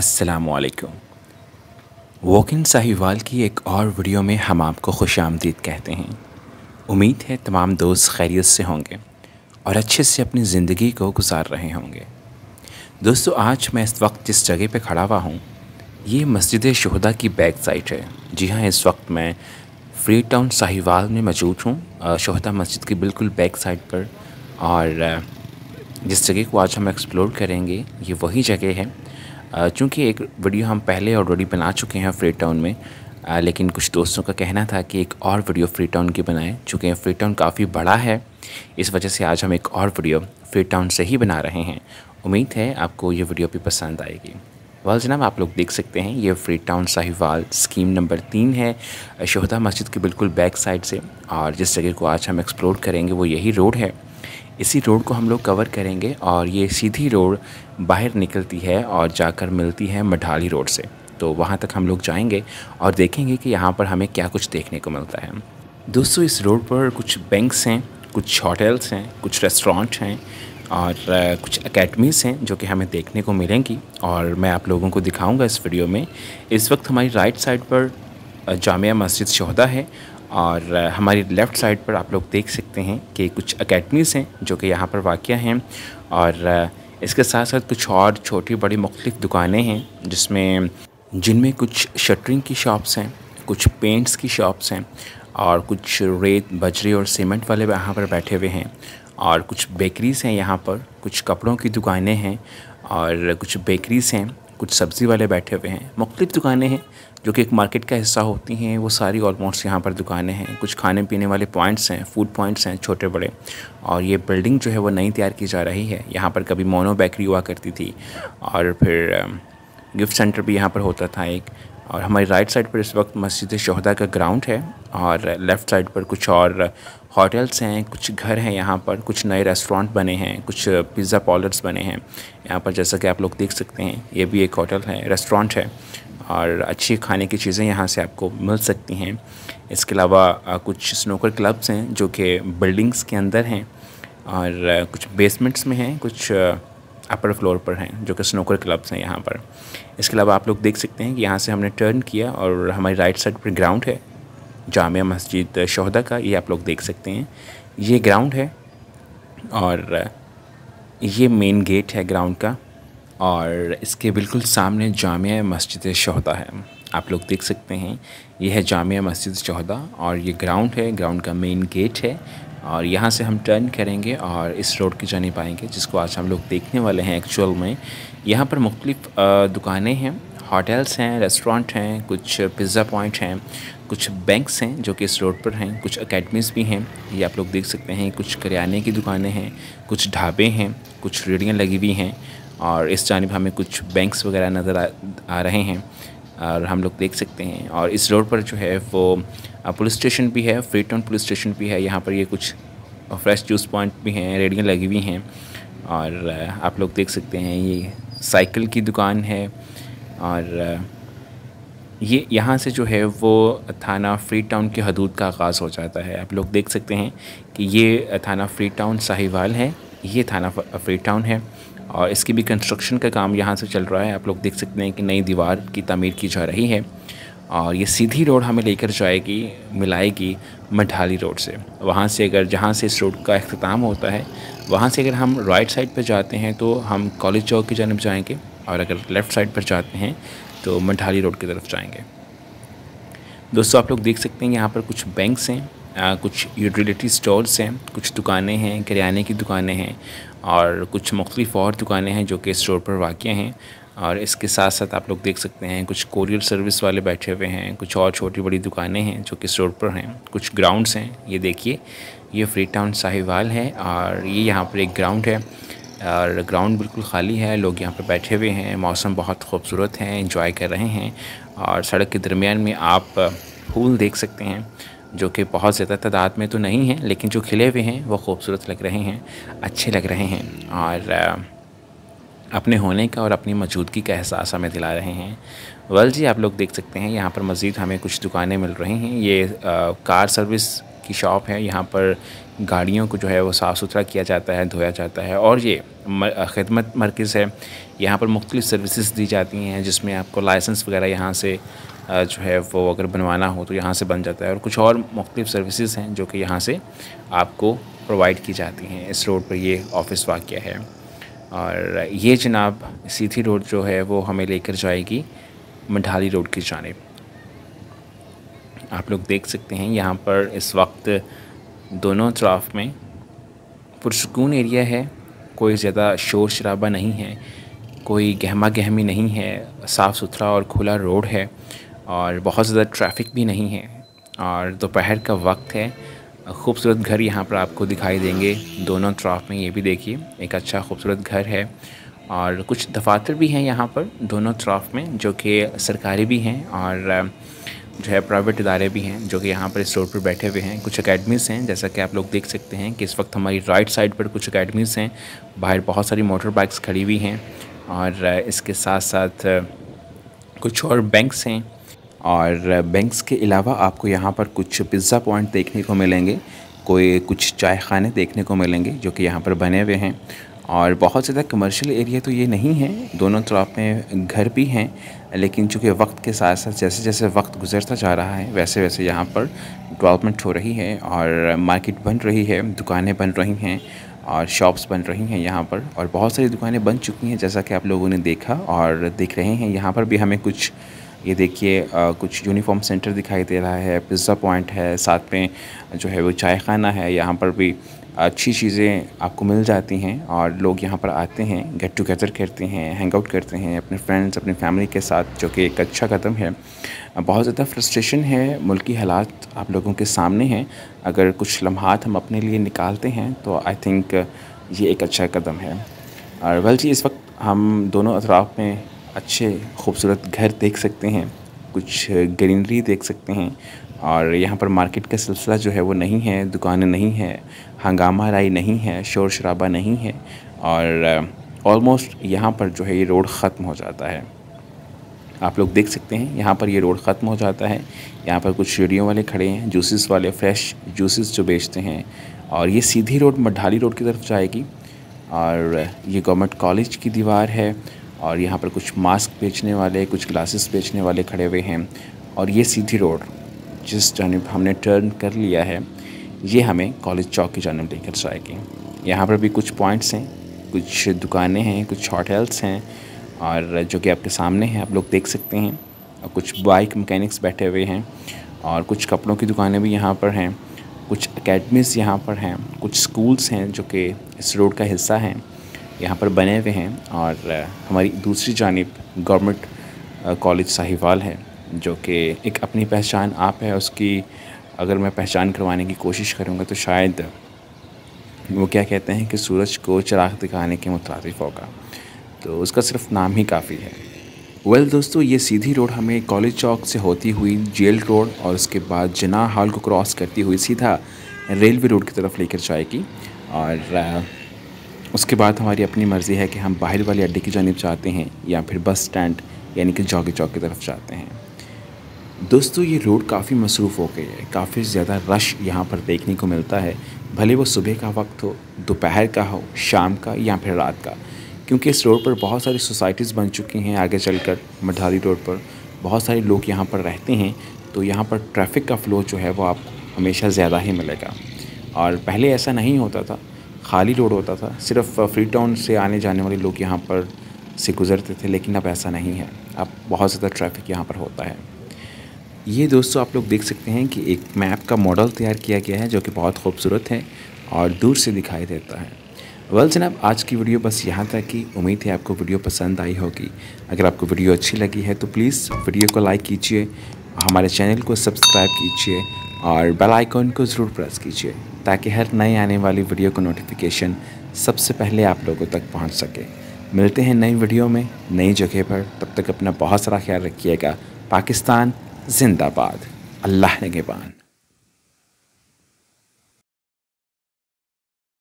असलकुम वॉकिन साहिवाल की एक और वीडियो में हम आपको खुश आमदीद कहते हैं। उम्मीद है तमाम दोस्त खैरियत से होंगे और अच्छे से अपनी ज़िंदगी को गुजार रहे होंगे। दोस्तों, आज मैं इस वक्त जिस जगह पे खड़ा हुआ हूँ, ये मस्जिद शहदा की बैक साइड है। जी हाँ इस वक्त मैं फ्री टाउन साहिवाल में मौजूद हूँ शहदा मस्जिद की बिल्कुल बैक साइड पर। और जिस जगह को आज हम एक्सप्लोर करेंगे, ये वही जगह है। चूँकि एक वीडियो हम पहले ऑलरेडी बना चुके हैं फ्री टाउन में आ, लेकिन कुछ दोस्तों का कहना था कि एक और वीडियो फ्री टाउन की बनाएँ चूँकि फ्री टाउन काफ़ी बड़ा है। इस वजह से आज हम एक और वीडियो फ्री टाउन से ही बना रहे हैं। उम्मीद है आपको ये वीडियो भी पसंद आएगी। वाल जनाब आप लोग देख सकते हैं ये free town Sahiwal scheme number तीन है शहदा मस्जिद के बिल्कुल बैक साइड से और जिस जगह को आज हम एक्सप्लोर करेंगे वो यही रोड है। इसी रोड को हम लोग कवर करेंगे और ये सीधी रोड बाहर निकलती है और जाकर मिलती है मढ़ाली रोड से। तो वहाँ तक हम लोग जाएँगे और देखेंगे कि यहाँ पर हमें क्या कुछ देखने को मिलता है। दोस्तों, इस रोड पर कुछ बैंक्स हैं, कुछ होटल्स हैं, कुछ रेस्टोरेंट हैं और कुछ अकेडमीज़ हैं जो कि हमें देखने को मिलेंगी। और मैं आप लोगों को दिखाऊँगा इस वीडियो में। इस वक्त हमारी राइट साइड पर जामिया मस्जिद शहदा है और हमारी लेफ़्ट साइड पर आप लोग देख सकते हैं कि कुछ अकेडमीज़ हैं जो कि यहाँ पर वाक़ हैं और इसके साथ साथ कुछ और छोटी बड़ी मुख्तलिफ़ दुकानें हैं जिसमें जिनमें कुछ शटरिंग की शॉप्स हैं, कुछ पेंट्स की शॉप्स हैं और कुछ रेत, बजरी और सीमेंट वाले यहाँ पर बैठे हुए हैं और कुछ बेकरीज़ हैं यहाँ पर, कुछ कपड़ों की दुकानें हैं और कुछ बेकरीज़ हैं, कुछ सब्ज़ी वाले बैठे हुए हैं। मुख्तलिफ़ दुकानें हैं जो कि एक मार्केट का हिस्सा होती हैं, वो सारी ऑलमोस्ट यहाँ पर दुकानें हैं। कुछ खाने पीने वाले पॉइंट्स हैं फ़ूड पॉइंट्स हैं, छोटे बड़े। और ये बिल्डिंग जो है वो नई तैयार की जा रही है। यहाँ पर कभी मोनो बेकरी हुआ करती थी और फिर गिफ्ट सेंटर भी यहाँ पर होता था एक। और हमारी राइट साइड पर इस वक्त मस्जिद शहदा का ग्राउंड है और लेफ़्ट साइड पर कुछ और होटल्स हैं, कुछ घर हैं यहाँ पर, कुछ नए रेस्टोरेंट बने हैं, कुछ पिज़्ज़ा पॉलर्स बने हैं। यहाँ पर जैसा कि आप लोग देख सकते हैं, ये भी एक होटल है रेस्टोरेंट है। और अच्छी खाने की चीज़ें यहाँ से आपको मिल सकती हैं। इसके अलावा कुछ स्नोकर क्लब्स हैं जो कि बिल्डिंग्स के अंदर हैं और कुछ बेसमेंट्स में हैं, कुछ अपर फ्लोर पर हैं जो कि स्नोकर क्लब्स हैं यहाँ पर। इसके अलावा आप लोग देख सकते हैं कि यहाँ से हमने टर्न किया और हमारी राइट साइड पर ग्राउंड है, जामिया मस्जिद शहदा का, ये आप लोग देख सकते हैं। ये ग्राउंड है और ये मेन गेट है ग्राउंड का। और इसके बिल्कुल सामने जामिया मस्जिद शहदा है। आप लोग देख सकते हैं ये है जामिया मस्जिद शहदा और ये ग्राउंड है ग्राउंड का मेन गेट है और यहाँ से हम टर्न करेंगे और इस रोड की जानी पाएँगे, जिसको आज हम लोग देखने वाले हैं एक्चुअल में। यहाँ पर मुख्तलिफ़ दुकानें हैं होटल्स हैं रेस्टोरेंट हैं, कुछ पिज़्ज़ा पॉइंट हैं, कुछ बैंक्स हैं जो कि इस रोड पर हैं, कुछ अकेडमीज़ भी हैं। ये आप लोग देख सकते हैं, कुछ करियाने की दुकानें हैं, कुछ ढाबे हैं, कुछ रेडियाँ लगी हुई हैं। और इस जानब हमें कुछ बैंक्स वगैरह नज़र आ, आ रहे हैं और हम लोग देख सकते हैं। और इस रोड पर जो है वो पुलिस स्टेशन भी है फ्री टाउन पुलिस स्टेशन भी है यहाँ पर ये कुछ फ्रेश जूस पॉइंट भी हैं रेडियाँ लगी हुई हैं। और आप लोग देख सकते हैं ये साइकिल की दुकान है और ये यहाँ से जो है वो थाना फ्री टाउन के हदूद का आगाज़ हो जाता है। आप लोग देख सकते हैं कि ये थाना फ्री टाउन साहिवाल है ये थाना फ्री टाउन है। और इसकी भी कंस्ट्रक्शन का काम यहाँ से चल रहा है। आप लोग देख सकते हैं कि नई दीवार की तमीर की जा रही है और ये सीधी रोड हमें लेकर जाएगी, मिलाएगी मढ़ाली रोड से। वहाँ से अगर, जहाँ से इस रोड का अख्ताम होता है, वहाँ से अगर हम राइट साइड पर जाते हैं तो हम कॉलेज चौक की जानब जाएँगे और अगर लेफ़्ट साइड पर जाते हैं तो मढ़ाली रोड की तरफ़ जाएँगे। दोस्तों, आप लोग देख सकते हैं यहाँ पर कुछ बैंक्स हैं। आ, कुछ यूटिलिटी स्टोर्स हैं कुछ दुकानें हैं किराने की दुकानें हैं और कुछ मुख्तलिफ़ और दुकानें हैं जो कि स्टोर पर वाक़ हैं। और इसके साथ साथ आप लोग देख सकते हैं कुछ कोरियर सर्विस वाले बैठे हुए हैं कुछ और छोटी बड़ी दुकानें हैं जो कि स्टोर पर हैं। कुछ ग्राउंड्स हैं ये देखिए ये फ्री टाउन साहिवाल है और ये यहाँ पर एक ग्राउंड है और ग्राउंड बिल्कुल ख़ाली है लोग यहाँ पर बैठे हुए हैं मौसम बहुत खूबसूरत है इंजॉय कर रहे हैं और सड़क के दरमियान में आप फूल देख सकते हैं। जो कि बहुत ज़्यादा तादाद में तो नहीं है लेकिन जो खिले हुए हैं वो खूबसूरत लग रहे हैं अच्छे लग रहे हैं। और अपने होने का और अपनी मौजूदगी का एहसास हमें दिला रहे हैं। वल जी आप लोग देख सकते हैं यहाँ पर मज़ीद हमें कुछ दुकानें मिल रही हैं। ये आ, कार सर्विस की शॉप है यहाँ पर गाड़ियों को जो है वो साफ़ सुथरा किया जाता है धोया जाता है। और ये खदमत मरकज़ है। यहाँ पर मुख्तलिफ़ सर्विसेज़ दी जाती हैं जिसमें आपको लाइसेंस वगैरह यहाँ से जो है वो अगर बनवाना हो तो यहाँ से बन जाता है। और कुछ और मुख्तलिफ़ सर्विसेज़ हैं जो कि यहाँ से आपको प्रोवाइड की जाती हैं। इस रोड पर ये ऑफ़िस वाक़ है। और ये जनाब सीधी रोड जो है वो हमें लेकर जाएगी मढ़ाली रोड की जानब। आप लोग देख सकते हैं यहाँ पर इस वक्त दोनों तरफ़ में पुरसकून एरिया है। कोई ज़्यादा शोर शराबा नहीं है। कोई गहमा गहमी नहीं है। साफ़ सुथरा और खुला रोड है। और बहुत ज़्यादा ट्रैफ़िक भी नहीं है। और दोपहर का वक्त है। खूबसूरत घर यहाँ पर आपको दिखाई देंगे। दोनों तरफ़ में ये भी देखिए, एक अच्छा खूबसूरत घर है। और कुछ दफातर भी हैं यहाँ पर दोनों तरफ़ में, जो कि सरकारी भी हैं और, जो है प्राइवेट इदारे भी हैं, जो कि यहाँ पर इस रोड पर बैठे हुए हैं। कुछ अकेडमीज़ हैं, जैसा कि आप लोग देख सकते हैं कि इस वक्त हमारी राइट साइड पर कुछ अकेडमीज़ हैं। बाहर बहुत सारी मोटर बाइक्स खड़ी हुई हैं और इसके साथ साथ कुछ और बैंक्स हैं। और बैंक्स के अलावा आपको यहाँ पर कुछ पिज़्ज़ा पॉइंट देखने को मिलेंगे, कोई कुछ चाय खाने देखने को मिलेंगे जो कि यहाँ पर बने हुए हैं। और बहुत ज़्यादा कमर्शियल एरिया तो ये नहीं है, दोनों तरफ़ में घर भी हैं, लेकिन चूँकि वक्त के साथ साथ जैसे जैसे वक्त गुजरता जा रहा है, वैसे वैसे यहाँ पर डेवलपमेंट हो रही है और मार्केट बन रही है, दुकानें बन रही हैं और शॉप्स बन रही हैं यहाँ पर। और बहुत सारी दुकानें बन चुकी हैं, जैसा कि आप लोगों ने देखा और देख रहे हैं। यहाँ पर भी हमें कुछ ये देखिए कुछ यूनिफॉर्म सेंटर दिखाई दे रहा है, पिज़्ज़ा पॉइंट है, साथ में जो है वो चाय खाना है, यहाँ पर भी अच्छी चीज़ें आपको मिल जाती हैं और लोग यहाँ पर आते हैं गेट टुगेदर करते हैं हैंग आउट करते हैं अपने फ्रेंड्स अपनी फैमिली के साथ, जो कि एक अच्छा कदम है। बहुत ज़्यादा फ्रस्ट्रेशन है, मुल्की हालात आप लोगों के सामने हैं। अगर कुछ लम्हात हम अपने लिए निकालते हैं तो आई थिंक ये एक अच्छा कदम है। और वेल जी, इस वक्त हम दोनों अतराफ़ में अच्छे, खूबसूरत घर देख सकते हैं, कुछ ग्रीनरी देख सकते हैं और यहाँ पर मार्केट का सिलसिला जो है वो नहीं है, दुकानें नहीं है, हंगामा राई नहीं है, शोर शराबा नहीं है और ऑलमोस्ट यहाँ पर जो है ये रोड ख़त्म हो जाता है। आप लोग देख सकते हैं, यहाँ पर ये रोड ख़त्म हो जाता है। यहाँ पर कुछ सीढ़ियों वाले खड़े हैं जूसेस वाले फ्रेश जूसेस जो बेचते हैं और ये सीधी रोड, मढाली रोड की तरफ़ जाएगी और ये गवर्नमेंट कॉलेज की दीवार है और यहाँ पर कुछ मास्क बेचने वाले, कुछ ग्लासेस बेचने वाले खड़े हुए हैं। और ये सीधी रोड, जिस जानब हमने टर्न कर लिया है, ये हमें कॉलेज चौक की जानब लेकर जाएगी। यहाँ पर भी कुछ पॉइंट्स हैं, कुछ दुकानें हैं, कुछ होटल्स हैं, और जो कि आपके सामने हैं, आप लोग देख सकते हैं। और कुछ बाइक मैकेनिक्स बैठे हुए हैं, और कुछ कपड़ों की दुकानें भी यहाँ पर हैं। कुछ अकेडमीज़ यहाँ पर हैं, कुछ स्कूल्स हैं, जो कि इस रोड का हिस्सा हैं। यहाँ पर बने हुए हैं और हमारी दूसरी जानब गवर्नमेंट कॉलेज साहिवाल है जो कि एक अपनी पहचान आप है उसकी अगर मैं पहचान करवाने की कोशिश करूँगा तो शायद वो क्या कहते हैं कि सूरज को चिराग दिखाने के मुताबिक होगा। तो उसका सिर्फ़ नाम ही काफ़ी है। वेल well, दोस्तों ये सीधी रोड हमें कॉलेज चौक से होती हुई जेल रोड और उसके बाद जना हॉल को क्रॉस करती हुई सीधा रेलवे रोड की तरफ़ लेकर जाएगी और उसके बाद हमारी अपनी मर्ज़ी है कि हम बाहर वाले अड्डे की जानब चाहते हैं या फिर बस स्टैंड यानी कि जौगी चौक की तरफ़ जाते हैं। दोस्तों, ये रोड काफ़ी मसरूफ़ हो गई है। काफ़ी ज़्यादा रश यहाँ पर देखने को मिलता है। भले वो सुबह का वक्त हो, दोपहर का हो, शाम का या फिर रात का। क्योंकि इस रोड पर बहुत सारी सोसाइटीज़ बन चुकी हैं आगे चलकर मढ़ाली रोड पर। बहुत सारे लोग यहाँ पर रहते हैं तो यहाँ पर ट्रैफ़िक का फ़्लो जो है वो आपको हमेशा ज़्यादा ही मिलेगा। और पहले ऐसा नहीं होता था खाली रोड होता था। सिर्फ़ फ्री टाउन से आने जाने वाले लोग यहाँ पर से गुज़रते थे, लेकिन अब ऐसा नहीं है। अब बहुत ज़्यादा ट्रैफ़िक यहाँ पर होता है। ये दोस्तों आप लोग देख सकते हैं कि एक मैप का मॉडल तैयार किया गया है, जो कि बहुत खूबसूरत है और दूर से दिखाई देता है। वेल जनाब, आज की वीडियो बस यहाँ तक की। उम्मीद है आपको वीडियो पसंद आई होगी। अगर आपको वीडियो अच्छी लगी है तो प्लीज़ वीडियो को लाइक कीजिए, हमारे चैनल को सब्सक्राइब कीजिए और बेल आइकॉन को ज़रूर प्रेस कीजिए ताकि हर नए आने वाली वीडियो का नोटिफिकेशन सबसे पहले आप लोगों तक पहुँच सके। मिलते हैं नई वीडियो में, नई जगह पर। तब तक अपना बहुत सारा ख्याल रखिएगा। पाकिस्तान जिंदाबाद। अल्लाह नगेबान